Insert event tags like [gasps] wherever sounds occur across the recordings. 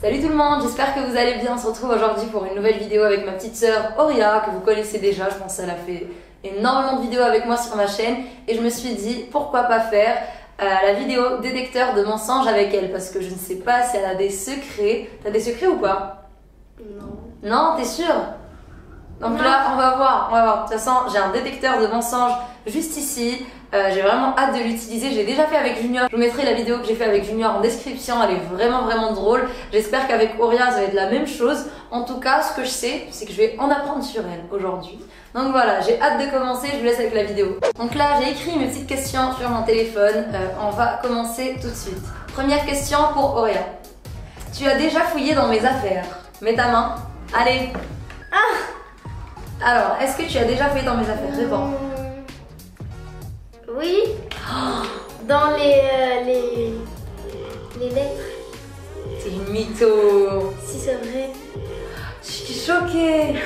Salut tout le monde, j'espère que vous allez bien. On se retrouve aujourd'hui pour une nouvelle vidéo avec ma petite sœur Auria, que vous connaissez déjà. Je pense qu'elle a fait énormément de vidéos avec moi sur ma chaîne. Et je me suis dit, pourquoi pas faire euh, la vidéo détecteur de mensonges avec elle? Parce que je ne sais pas si elle a des secrets. T'as des secrets ou pas? Non. Non, t'es sûre? Donc Non. là, on va voir, on va voir. De toute façon, j'ai un détecteur de mensonges juste ici. Euh, j'ai vraiment hâte de l'utiliser. J'ai déjà fait avec Junior. Je vous mettrai la vidéo que j'ai fait avec Junior en description. Elle est vraiment vraiment drôle. J'espère qu'avec Auria, ça va être la même chose. En tout cas, ce que je sais, c'est que je vais en apprendre sur elle aujourd'hui. Donc voilà, j'ai hâte de commencer. Je vous laisse avec la vidéo. Donc là, j'ai écrit mes petites questions sur mon téléphone. Euh, on va commencer tout de suite. Première question pour Auria. Tu as déjà fouillé dans mes affaires. Mets ta main. Allez. Ah Alors, est-ce que tu as déjà fouillé dans mes affaires? Réponds. Oui. Dans les, euh, les. Les lettres. C'est une mytho. Si c'est vrai. Je suis choquée.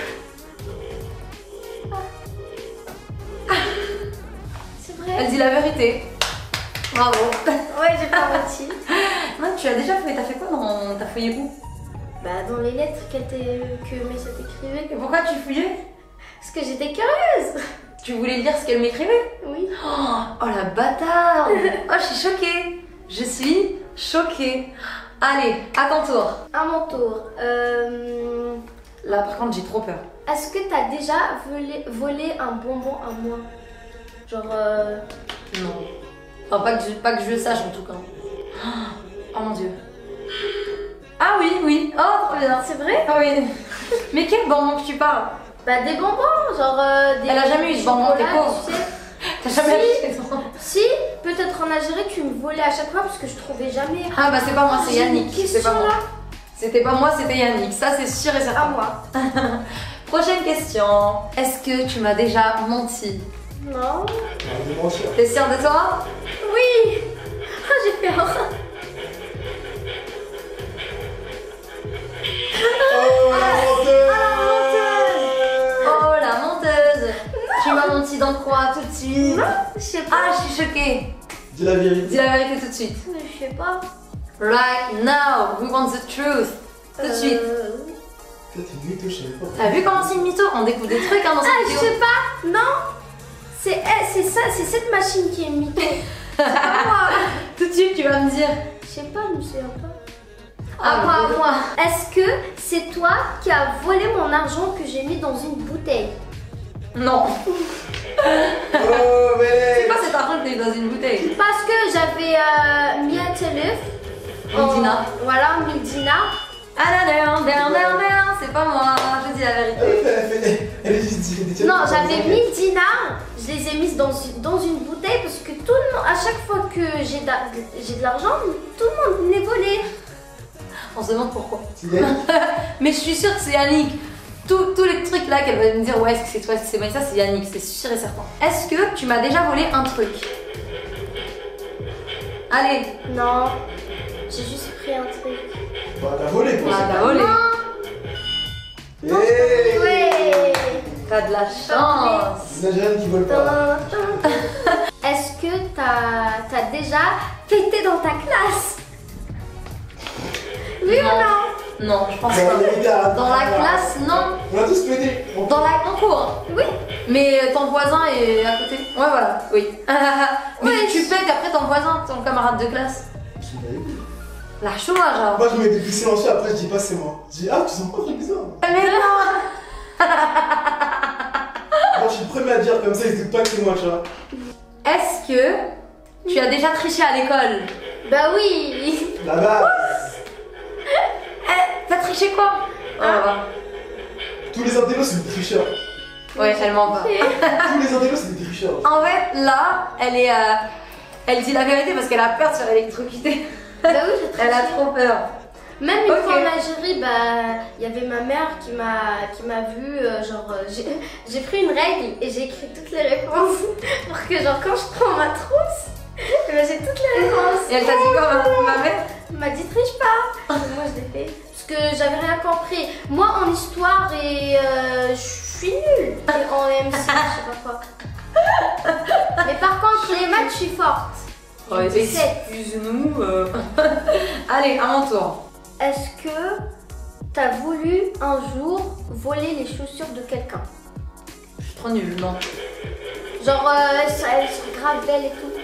C'est vrai. Elle dit la vérité. Bravo. Ouais, j'ai pas menti. [laughs] Non, tu as déjà fouillé. T'as fait quoi dans... T'as fouillé où? Bah, dans les lettres t'est- que Messa t'écrivait. Et pourquoi tu fouillais? Parce que j'étais curieuse. Tu voulais lire ce qu'elle m'écrivait Oui. oh, oh la bâtarde [laughs] Oh, je suis choquée. Je suis choquée. Allez, à ton tour. À mon tour. Euh, Là, par contre, j'ai trop peur. Est-ce que t'as déjà volé, volé un bonbon à moi? Genre. euh, Non. Enfin, pas que, je, pas que je le sache en tout cas. Oh mon dieu. Ah oui, oui. Oh, trop bien. C'est vrai? Ah oui. Mais quel bonbon que tu parles? Bah, des bonbons, genre. euh, des Elle a jamais eu de bonbons, t'es pauvre. tu sais. [laughs] T'as jamais Si. acheté Si, peut-être en Algérie, tu me volais à chaque fois parce que je trouvais jamais. Ah bah c'est pas moi, c'est J'ai une Yannick. C'est pas moi. C'était pas moi, c'était Yannick. Ça c'est sûr et À certain. moi. [laughs] Prochaine question. Est-ce que tu m'as déjà menti? Non. Mentir. T'es sûre de toi? Oui. [laughs] Ah, j'ai peur. Tu m'as menti dans quoi tout de suite Je sais pas. Ah, je suis choquée. Dis la Dis vérité. la vérité tout de suite. Mais je sais pas. Right now, we want the truth. Tout de suite. Euh, Toi, t'es mytho, je savais pas. T'as vu comment c'est une mytho? On découvre des trucs hein, dans cette Ah, je vidéo. sais pas. Non. C'est eh, c'est ça, c'est cette machine qui est mytho. [laughs] C'est pas moi. Tout de suite, tu vas me dire. Je sais pas, je me souviens pas. Ah, À moi, à moi. Est-ce que c'est toi qui as volé mon argent que j'ai mis dans une bouteille? Non. Oh, [laughs] C'est quoi cet argent que mis dans une bouteille Parce que j'avais euh, mis un telef. Mille dinars. Voilà, 1000 dinars. Ah là là, down, down, down, c'est pas moi, je dis la vérité. Non, j'avais 1000 dinars, je les ai mises dans, une- dans une bouteille parce que tout le monde, à chaque fois que j'ai j'ai de l'argent, tout le monde venait voler. On se demande pourquoi. [laughs] Mais je suis sûre que c'est Yannick. Tous, tous les trucs là qu'elle va me dire, ouais, est-ce que c'est toi, c'est moi, ça c'est Yannick, c'est sûr et certain. Est-ce que tu m'as déjà volé un truc Allez, Non, j'ai juste pris un truc. Bah, t'as volé quoi. ah, t'as volé. Non, Hey ouais. T'as de la chance. Les Algériennes qui volent pas. [laughs] Est-ce que t'as as déjà fêté dans ta classe? Oui Non. ou non? Non, je pense Dans pas. les gars, Dans la classe, non. On a tous pété. Dans la concours. Oui. Mais euh, ton voisin est à côté. Ouais, voilà, oui. [laughs] Mais Ouais, tu pètes après ton voisin, ton camarade de classe. La chômage, genre. Moi, je mets des petits silencieux, après, je dis pas c'est moi. Je dis, ah, tu sens pas très bizarre. [laughs] Mais non [laughs] Moi, je suis le premier à dire comme ça, ils se pas que c'est moi, tu vois. Est-ce que tu as déjà triché à l'école? Bah oui La T'as triché quoi Ah. Tous les intellos, c'est des tricheurs. Ouais, elle ment pas. Tous les intellos, c'est des tricheurs. En fait, là, elle est. euh, elle dit la vérité parce qu'elle a peur de se faire électrocuter. Bah oui, j'ai [laughs] Elle a trop peur. Même une Ok. fois en Algérie, bah, il y avait ma mère qui m'a qui m'a vu, euh, genre, euh, j'ai [laughs] j'ai pris une règle et j'ai écrit toutes les réponses pour que, genre, quand je prends ma trousse, [laughs] j'ai toutes les réponses. Et elle t'a dit quoi, ma, ma mère? M'a dit triche pas. moi je l'ai fait. Parce que j'avais rien compris. Moi en histoire et euh, je suis nulle. Et en MC, je sais pas quoi. [laughs] Mais par contre, les maths, je suis forte. Oh, Excuse-nous. Euh. [laughs] Allez, à mon tour. Est-ce que t'as voulu un jour voler les chaussures de quelqu'un? Je suis trop nulle, non. Genre, euh, elles sont grave belles et tout.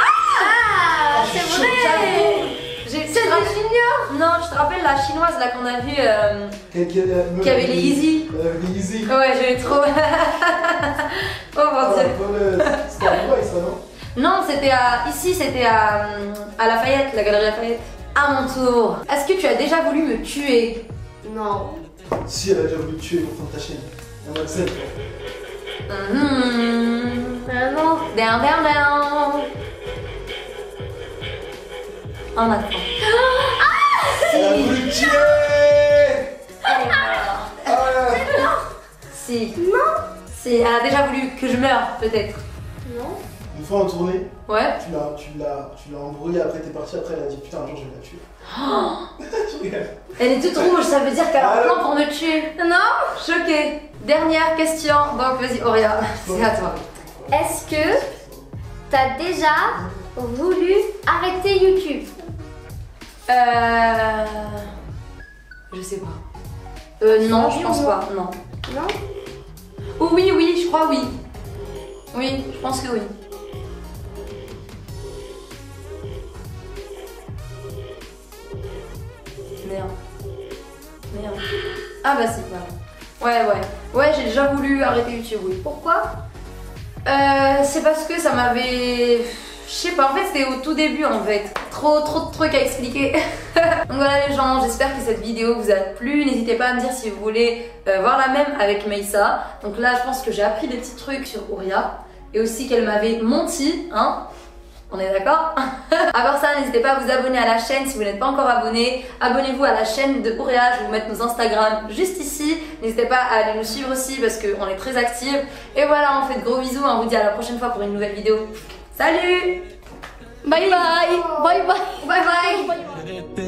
Ah, C'est vrai C'est des Non, je te rappelle la chinoise là qu'on a vue euh, qui, euh, avait les easy. Euh, les easy. Ouais, je l'ai trop. [laughs] oh mon ah, dieu. C'était à Dubaï ça, non? Non, c'était à. Ici, c'était à, euh, à Lafayette, la galerie Lafayette. À mon tour. Est-ce que tu as déjà voulu me tuer? Non. Si, elle a déjà voulu me tuer pour ta chaîne. Mm-hmm. And all down, down, down. Oh, en avant. [gasps] Ah Si Si. Non Si. Elle a déjà voulu que je meure, peut-être. Non. Une fois en tournée, Ouais. tu l'as, tu l'as, tu l'as embrouillée, après t'es parti, après elle a dit putain un jour je vais la tuer. [gasps] [laughs] Oh, elle est toute rouge, ça veut dire qu'elle a un ah, plan pour me tuer. Non Choquée. Dernière question, donc vas-y Auréa, c'est à toi. Est-ce que t'as déjà voulu arrêter YouTube? Euh... Je sais pas. Euh non, je pense pas, non. Non? Oh, Oui, oui, je crois oui. Oui, je pense que oui. Merde. Merde. Ah bah si, voilà. Ouais, ouais. Ouais, j'ai déjà voulu arrêter YouTube. Pourquoi? Euh, c'est parce que ça m'avait... Je sais pas, en fait c'était au tout début en fait. Trop trop de trucs à expliquer. [laughs] Donc voilà les gens, j'espère que cette vidéo vous a plu. N'hésitez pas à me dire si vous voulez euh, voir la même avec Meissa. Donc là je pense que j'ai appris des petits trucs sur Ouria. Et aussi qu'elle m'avait menti, hein. On est d'accord? [laughs] Avant ça, n'hésitez pas à vous abonner à la chaîne si vous n'êtes pas encore abonné. Abonnez-vous à la chaîne de Ourea, je vais vous mettre nos Instagram juste ici. N'hésitez pas à aller nous suivre aussi parce qu'on est très actifs. Et voilà, on fait de gros bisous, on vous dit à la prochaine fois pour une nouvelle vidéo. Salut Bye bye Bye bye, bye, bye.